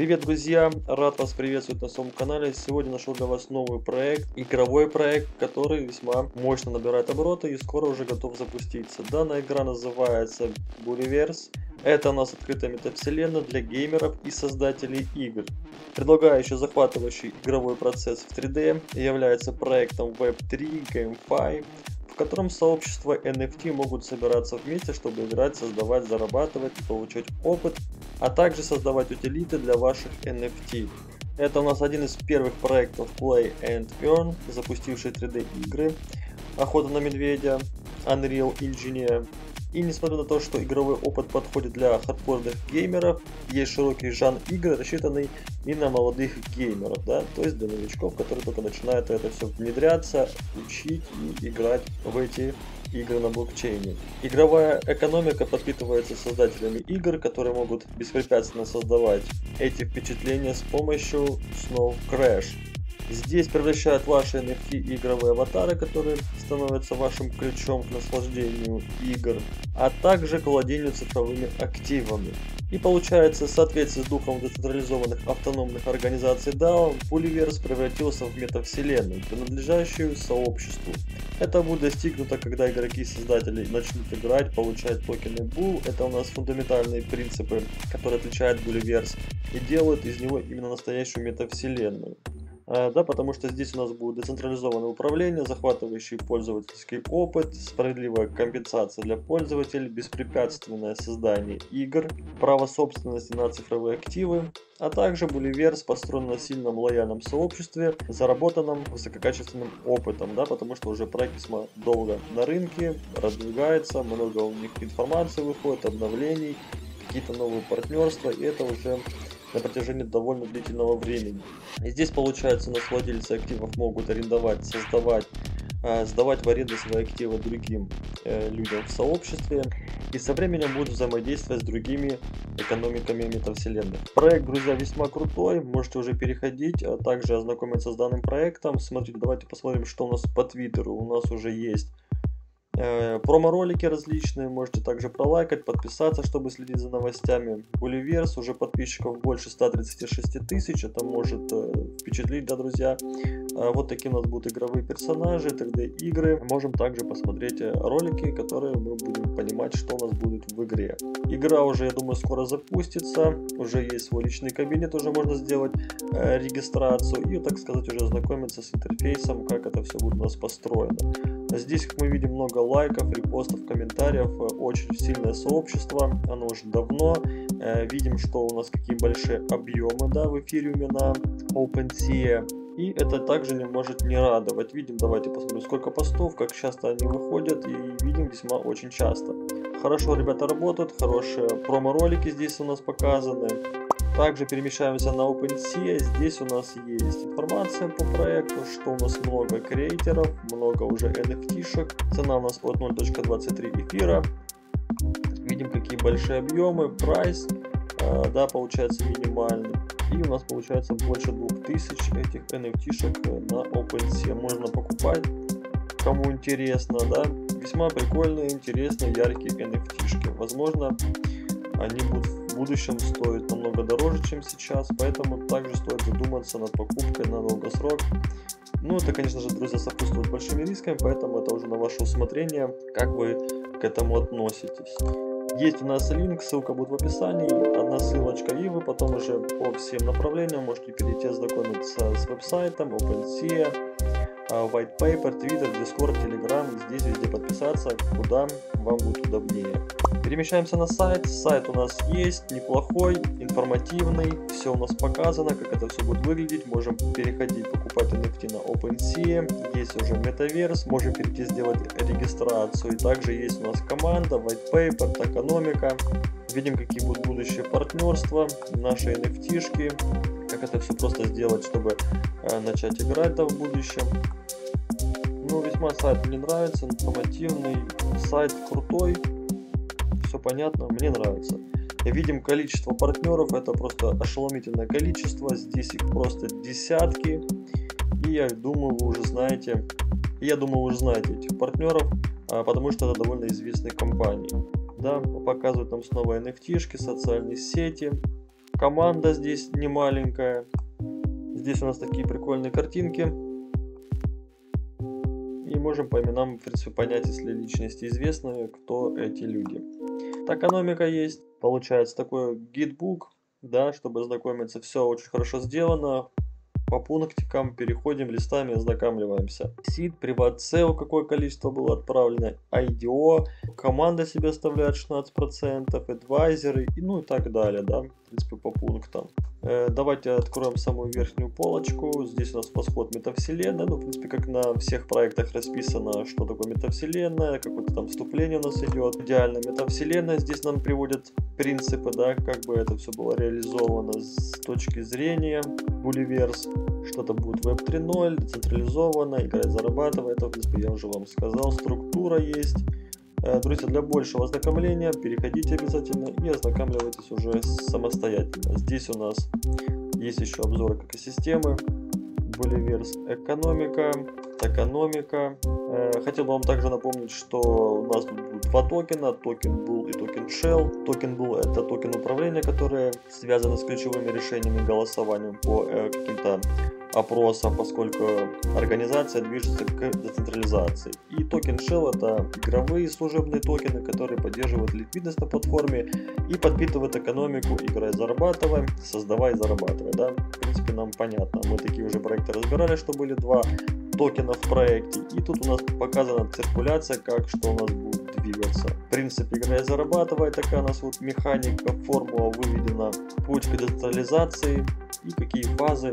Привет, друзья! Рад вас приветствовать на своем канале. Сегодня нашел для вас новый проект, игровой проект, который весьма мощно набирает обороты и скоро уже готов запуститься. Данная игра называется Bulliverse. Это у нас открытая метавселенная для геймеров и создателей игр. Предлагающий захватывающий игровой процесс в 3D является проектом Web3 GameFi, в котором сообщества NFT могут собираться вместе, чтобы играть, создавать, зарабатывать получать опыт а также создавать утилиты для ваших NFT. Это у нас один из первых проектов Play and Earn, запустивший 3D игры Охота на медведя, Unreal Engineer. И несмотря на то, что игровой опыт подходит для хардкорных геймеров, есть широкий жанр игр, рассчитанный и на молодых геймеров, да, то есть для новичков, которые только начинают это все внедряться, учить и играть в эти игры на блокчейне. Игровая экономика подпитывается создателями игр, которые могут беспрепятственно создавать эти впечатления с помощью Snow Crash. Здесь превращают ваши NFT игровые аватары, которые становятся вашим ключом к наслаждению игр, а также к владению цифровыми активами. И получается, в соответствии с духом децентрализованных автономных организаций DAO, Pulliverse превратился в метавселенную, принадлежащую сообществу. Это будет достигнуто, когда игроки создатели начнут играть, получать токены Bull. Это у нас фундаментальные принципы, которые отличают Bulliverse и делают из него именно настоящую метавселенную. А, да, потому что здесь у нас будет децентрализованное управление, захватывающий пользовательский опыт, справедливая компенсация для пользователей, беспрепятственное создание игр, право собственности на цифровые активы, а также Bulliverse построен на сильном лояльном сообществе, заработанном высококачественным опытом, да, потому что уже проект весьма долго на рынке, продвигается, много у них информации выходит, обновлений, какие-то новые партнерства, и это уже на протяжении довольно длительного времени. И здесь получается у нас владельцы активов могут арендовать, создавать, э, сдавать в аренду свои активы другим э, людям в сообществе и со временем будут взаимодействовать с другими экономиками метавселенной. Проект, друзья, весьма крутой, можете уже переходить, а также ознакомиться с данным проектом. Смотрите, давайте посмотрим, что у нас по твиттеру. У нас уже есть промо-ролики различные, можете также пролайкать, подписаться, чтобы следить за новостями. Гулливерс, уже подписчиков больше 136 тысяч, это может э, впечатлить, да, друзья. Э, вот такие у нас будут игровые персонажи, 3D игры. Можем также посмотреть ролики, которые мы будем понимать, что у нас будет в игре. Игра уже, я думаю, скоро запустится, уже есть свой личный кабинет, уже можно сделать регистрацию и, так сказать, уже ознакомиться с интерфейсом, как это все будет у нас построено. Здесь, как мы видим, много лайков, репостов, комментариев, э, очень сильное сообщество, оно уже давно. Э, видим, что у нас какие большие объемы да, в эфириуме на OpenSea. И это также не может не радовать. Видим, давайте посмотрим, сколько постов, как часто они выходят, и видим весьма очень часто. Хорошо ребята работают, хорошие промо-ролики здесь у нас показаны. Также перемещаемся на OpenSea. Здесь у нас есть информация по проекту, что у нас много креаторов, много уже NFT-шек. Цена у нас от 0.23 эфира. Видим, какие большие объемы, прайс, э, да, получается минимальный. И у нас получается больше 2000 этих NFT-шек на OpenSea. Можно покупать, кому интересно, да. Весьма прикольные, интересные, яркие NFT-шки. Возможно, они будут в будущем стоить намного дороже, чем сейчас, поэтому также стоит задуматься над покупкой на долгосрок. Ну, это, конечно же, друзья, сопутствует большими рисками, поэтому это уже на ваше усмотрение, как вы к этому относитесь. Есть у нас линк, ссылка будет в описании, одна ссылочка, и вы потом уже по всем направлениям можете перейти ознакомиться с веб-сайтом, OpenSea, white paper, Twitter, Discord, Telegram, здесь везде подписаться, куда вам будет удобнее. Перемещаемся на сайт, сайт у нас есть, неплохой, информативный, все у нас показано, как это все будет выглядеть, можем переходить, покупать NFT на OpenSea, есть уже Metaverse, можем перейти сделать регистрацию, и также есть у нас команда, white paper, токономика, видим какие будут будущие партнерства, наши NFT-шки, как это все просто сделать, чтобы э, начать играть да, в будущем. Ну, весьма сайт мне нравится, информативный, сайт крутой, все понятно, мне нравится. Видим количество партнеров, это просто ошеломительное количество, здесь их просто десятки. И я думаю, вы уже знаете, я думаю, вы уже знаете этих партнеров, а, потому что это довольно известные компании. Да, показывают нам снова NFT-шки, социальные сети, Команда здесь не маленькая. Здесь у нас такие прикольные картинки. И можем по именам, в принципе, понять, если личности известны, кто эти люди. Экономика есть. Получается такой гидбук, да, чтобы ознакомиться. Все очень хорошо сделано по пунктикам переходим листами, ознакомливаемся. Сид, приват SEO, какое количество было отправлено, IDO, команда себе оставляет 16%, адвайзеры, и ну и так далее, да, принципе по пунктам. Э, давайте откроем самую верхнюю полочку. Здесь у нас восход метавселенная. Ну, в принципе, как на всех проектах расписано, что такое метавселенная, какое-то там вступление у нас идет. Идеально метавселенная. Здесь нам приводят принципы, да, как бы это все было реализовано с точки зрения Gulliver's. Что-то будет Web 3.0, децентрализованно, играть, зарабатывать. Это, в принципе, я уже вам сказал. Структура есть. Э, друзья, для большего ознакомления переходите обязательно и ознакомливайтесь уже самостоятельно. Здесь у нас есть еще обзор экосистемы, Bullieverse экономика, экономика. Э, хотел бы вам также напомнить, что у нас будут два токена, токен Bull и токен Shell. Токен Bull это токен управления, которые связаны с ключевыми решениями голосованием по э, каким-то опроса, поскольку организация движется к децентрализации. И токен Shell это игровые служебные токены, которые поддерживают ликвидность на платформе и подпитывают экономику, играй, зарабатывай, создавай, зарабатывай. Да? В принципе, нам понятно. Мы такие уже проекты разбирали, что были два токена в проекте. И тут у нас показана циркуляция, как что у нас будет двигаться. В принципе, играя зарабатывай, такая у нас вот механика, формула выведена, путь к децентрализации и какие фазы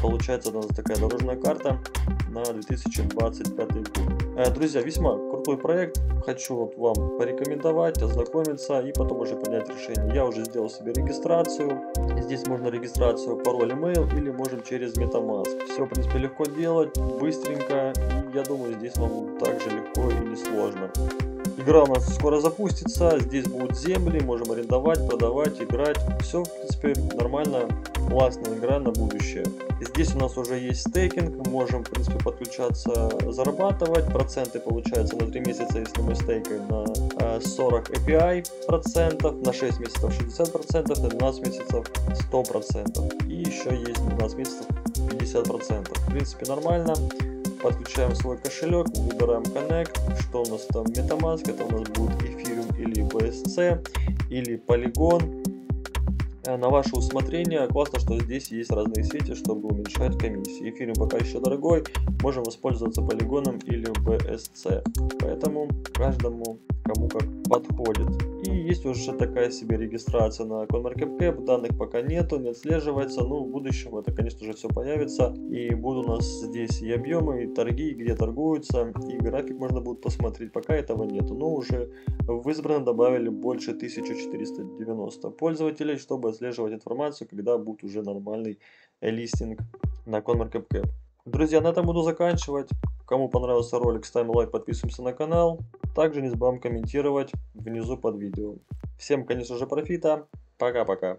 получается у нас такая дорожная карта на 2025 год. Э, друзья, весьма крутой проект. Хочу вот вам порекомендовать, ознакомиться и потом уже принять решение. Я уже сделал себе регистрацию. Здесь можно регистрацию, пароль, email или можем через MetaMask. Все, в принципе, легко делать, быстренько. И я думаю, здесь вам также легко и не сложно. Игра у нас скоро запустится, здесь будут земли, можем арендовать, продавать, играть. Все, в принципе, нормально, классная игра на будущее. Здесь у нас уже есть стейкинг, можем, в принципе, подключаться, зарабатывать. Проценты получаются на 3 месяца, если мы стейкаем на 40 э, API процентов, на 6 месяцев 60 процентов, на 12 месяцев 100 процентов. И еще есть 12 месяцев 50 процентов. В принципе, нормально подключаем свой кошелек, выбираем Connect, что у нас там MetaMask, это у нас будет Ethereum или BSC, или Polygon. Э, на ваше усмотрение, классно, что здесь есть разные сети, чтобы уменьшать комиссии. Эфириум пока еще дорогой, можем воспользоваться полигоном или BSC. Поэтому каждому кому как подходит. И есть уже такая себе регистрация на CoinMarketCap, данных пока нету, не отслеживается, но в будущем это, конечно же, все появится. И будут у нас здесь и объемы, и торги, и где торгуются, и график можно будет посмотреть, пока этого нету. Но уже в избранном добавили больше 1490 пользователей, чтобы отслеживать информацию, когда будет уже нормальный листинг на CoinMarketCap. Друзья, на этом буду заканчивать. Кому понравился ролик, ставим лайк, подписываемся на канал. Также не забываем комментировать внизу под видео. Всем, конечно же, профита. Пока-пока.